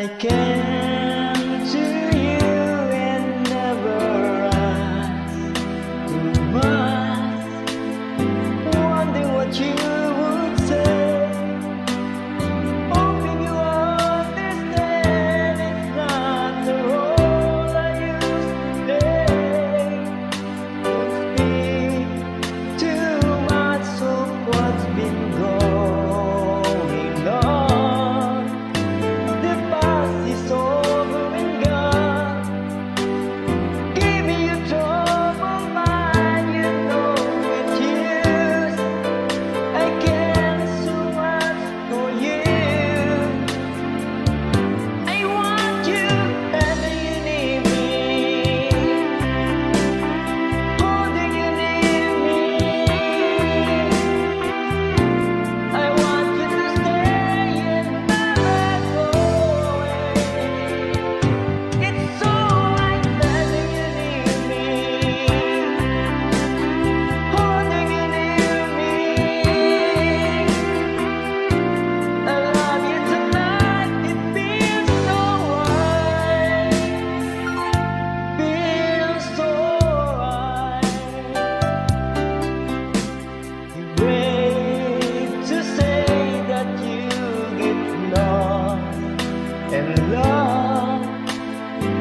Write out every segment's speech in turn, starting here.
I can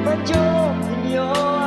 그만 좀 들려